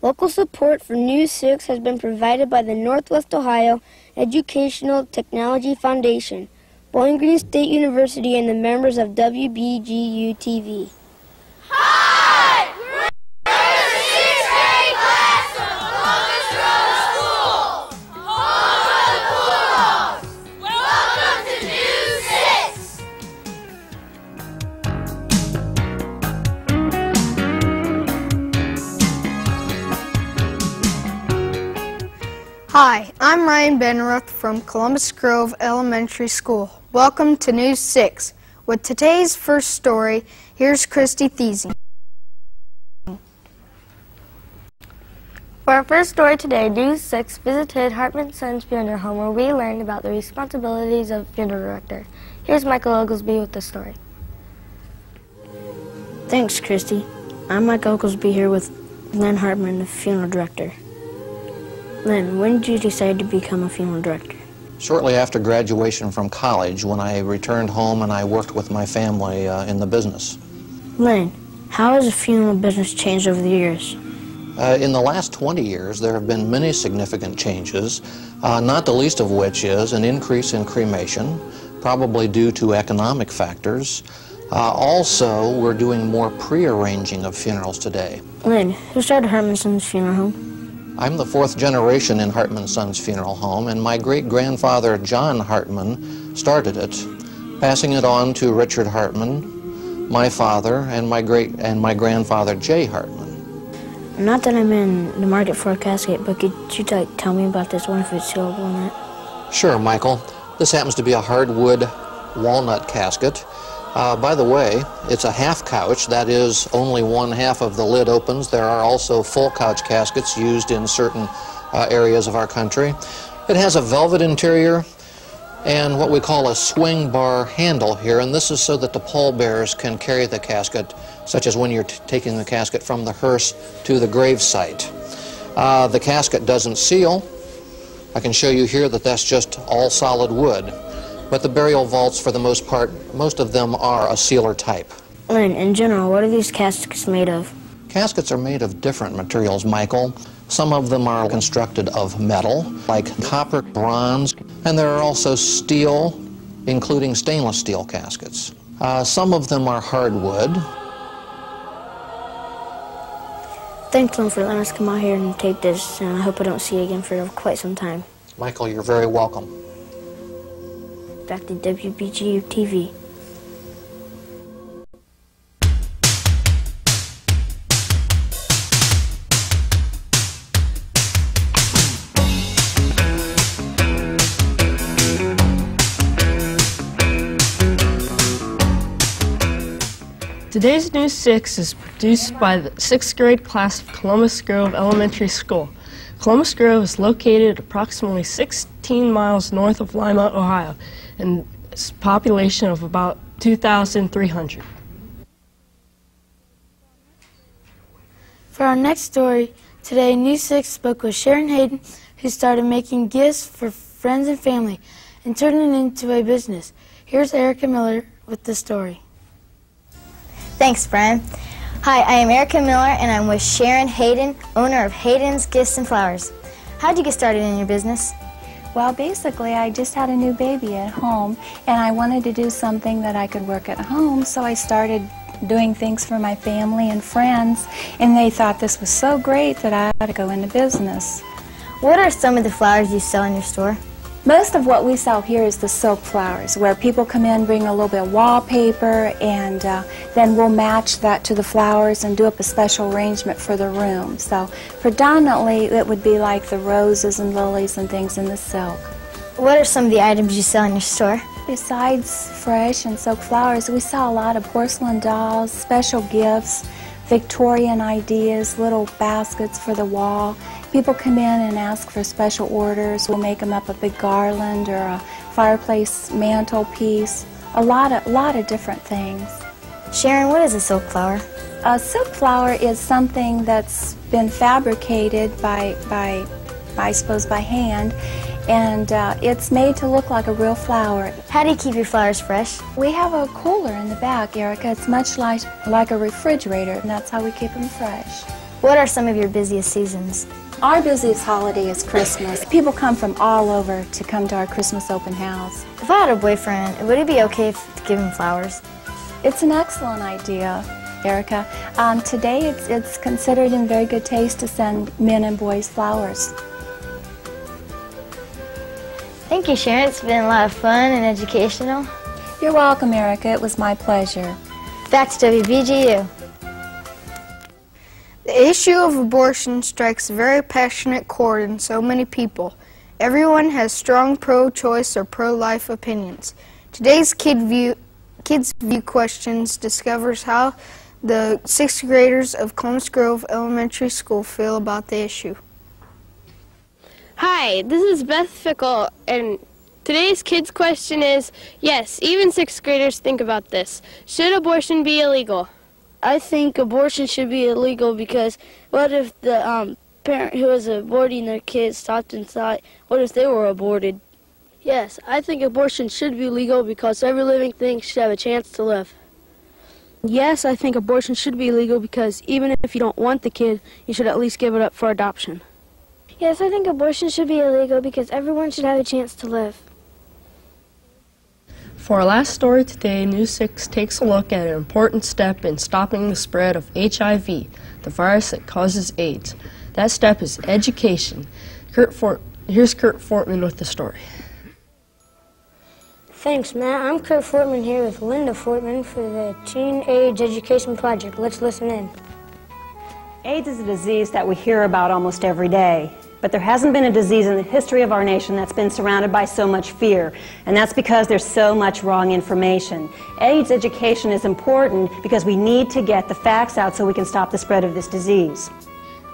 Local support for News 6 has been provided by the Northwest Ohio Educational Technology Foundation, Bowling Green State University, and the members of WBGU TV. Hi, I'm Ryan Benruth from Columbus Grove Elementary School. Welcome to News 6. With today's first story, here's Christy Thiesing. For our first story today, News 6 visited Hartman Sons Funeral Home where we learned about the responsibilities of funeral director. Here's Michael Oglesby with the story. Thanks, Christy. I'm Mike Oglesby here with Lynn Hartman, the funeral director. Lynn, when did you decide to become a funeral director? Shortly after graduation from college, when I returned home and I worked with my family uh, in the business. Lynn, how has the funeral business changed over the years? Uh, in the last 20 years, there have been many significant changes, uh, not the least of which is an increase in cremation, probably due to economic factors. Uh, also, we're doing more pre-arranging of funerals today. Lynn, who started Hartman Sons Funeral Home? I'm the fourth generation in Hartman Sons Funeral Home, and my great-grandfather John Hartman started it, passing it on to Richard Hartman, my father, and my great and my grandfather Jay Hartman. Not that I'm in the market for a casket, but could you like, tell me about this one if it's sealable on that? Sure, Michael. This happens to be a hardwood walnut casket. Uh, by the way, it's a half couch, that is, only one half of the lid opens. There are also full couch caskets used in certain uh, areas of our country. It has a velvet interior and what we call a swing bar handle here, and this is so that the pallbearers can carry the casket, such as when you're taking the casket from the hearse to the gravesite. Uh, the casket doesn't seal. I can show you here that that's just all solid wood. But the burial vaults, for the most part, most of them are a sealer type. Lynn, in general, what are these caskets made of? Caskets are made of different materials, Michael. Some of them are constructed of metal, like copper, bronze, and there are also steel, including stainless steel caskets. Uh, some of them are hardwood. Thanks, Lynn, for letting us come out here and take this, and I hope I don't see you again for quite some time. Michael, you're very welcome. Back to WBGU TV. Today's News 6 is produced by the 6th grade class of Columbus Grove Elementary School. Columbus Grove is located approximately 16 miles north of Lima, Ohio, and its population of about 2,300. For our next story, today News 6 spoke with Sharon Hayden, who started making gifts for friends and family and turned it into a business. Here's Erica Miller with the story. Thanks, Brian. Hi, I am Erica Miller, and I'm with Sharon Hayden, owner of Hayden's Gifts and Flowers. How'd you get started in your business? Well, basically, I just had a new baby at home, and I wanted to do something that I could work at home, so I started doing things for my family and friends, and they thought this was so great that I ought to go into business. What are some of the flowers you sell in your store? Most of what we sell here is the silk flowers, where people come in, bring a little bit of wallpaper, and uh, then we'll match that to the flowers and do up a special arrangement for the room. So predominantly it would be like the roses and lilies and things in the silk. What are some of the items you sell in your store? Besides fresh and silk flowers, we sell a lot of porcelain dolls, special gifts, Victorian ideas, little baskets for the wall. People come in and ask for special orders. We'll make them up a big garland or a fireplace mantelpiece. A lot of, lot of different things. Sharon, what is a silk flower? A silk flower is something that's been fabricated by, by, I suppose, by hand, and uh, it's made to look like a real flower. How do you keep your flowers fresh? We have a cooler in the back, Erica. It's much like, like a refrigerator, and that's how we keep them fresh. What are some of your busiest seasons? Our busiest holiday is Christmas. People come from all over to come to our Christmas open house. If I had a boyfriend, would it be okay if, to give him flowers? It's an excellent idea, Erica. Um, today it's, it's considered in very good taste to send men and boys flowers. Thank you, Sharon. It's been a lot of fun and educational. You're welcome, Erica. It was my pleasure. Back to WBGU. The issue of abortion strikes a very passionate chord in so many people. Everyone has strong pro-choice or pro-life opinions. Today's Kid View, Kids View Questions discovers how the sixth graders of Columbus Grove Elementary School feel about the issue. Hi, this is Beth Fickle, and today's kids' question is yes, even sixth graders think about this. Should abortion be illegal? I think abortion should be illegal because what if the um, parent who is aborting their kid stopped and thought, what if they were aborted? Yes, I think abortion should be legal because every living thing should have a chance to live. Yes, I think abortion should be legal because even if you don't want the kid, you should at least give it up for adoption. Yes, I think abortion should be illegal because everyone should have a chance to live. For our last story today, News 6 takes a look at an important step in stopping the spread of HIV, the virus that causes AIDS. That step is education. Kurt Fort- Here's Kurt Fortman with the story. Thanks, Matt. I'm Kurt Fortman here with Linda Fortman for the Teen AIDS Education Project. Let's listen in. AIDS is a disease that we hear about almost every day. But there hasn't been a disease in the history of our nation that's been surrounded by so much fear, and that's because there's so much wrong information. AIDS education is important because we need to get the facts out so we can stop the spread of this disease.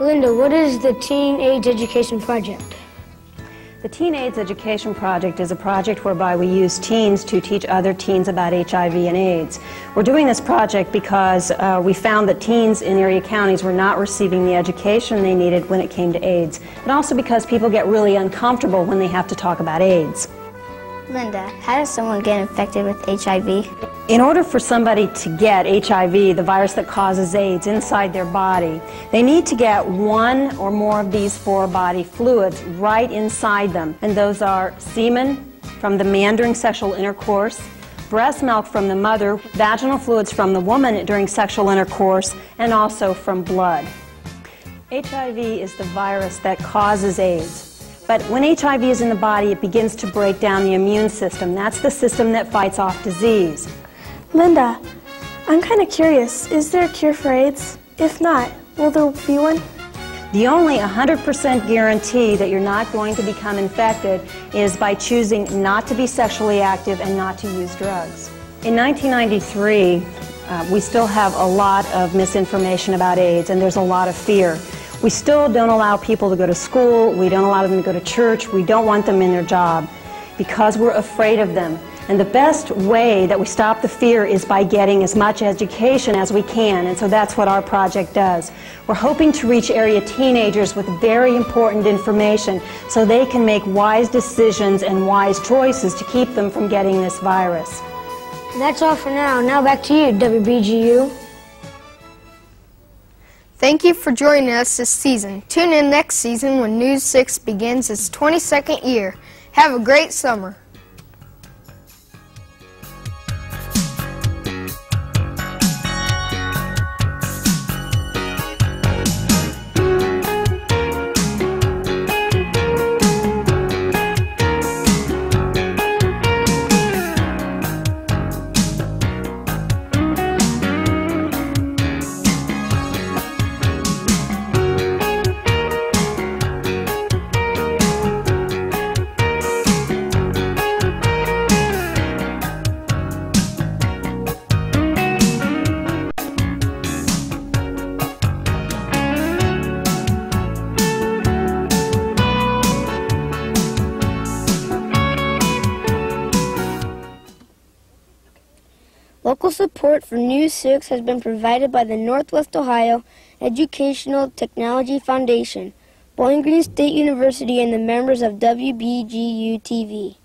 Linda, what is the Teen AIDS Education Project? The Teen AIDS Education Project is a project whereby we use teens to teach other teens about HIV and AIDS. We're doing this project because uh, we found that teens in area counties were not receiving the education they needed when it came to AIDS, and also because people get really uncomfortable when they have to talk about AIDS. Linda, how does someone get infected with HIV? In order for somebody to get HIV, the virus that causes AIDS, inside their body, they need to get one or more of these four body fluids right inside them. And those are semen from the man during sexual intercourse, breast milk from the mother, vaginal fluids from the woman during sexual intercourse, and also from blood. HIV is the virus that causes AIDS. But when HIV is in the body, it begins to break down the immune system. That's the system that fights off disease. Linda, I'm kind of curious. Is there a cure for AIDS? If not, will there be one? The only 100% guarantee that you're not going to become infected is by choosing not to be sexually active and not to use drugs. In 1993, uh, we still have a lot of misinformation about AIDS and there's a lot of fear. We still don't allow people to go to school, we don't allow them to go to church, we don't want them in their job because we're afraid of them. And the best way that we stop the fear is by getting as much education as we can, and so that's what our project does. We're hoping to reach area teenagers with very important information so they can make wise decisions and wise choices to keep them from getting this virus. That's all for now. Now back to you, WBGU. Thank you for joining us this season. Tune in next season when News 6 begins its 22nd year. Have a great summer. Local support for News 6 has been provided by the Northwest Ohio Educational Technology Foundation, Bowling Green State University, and the members of WBGU TV.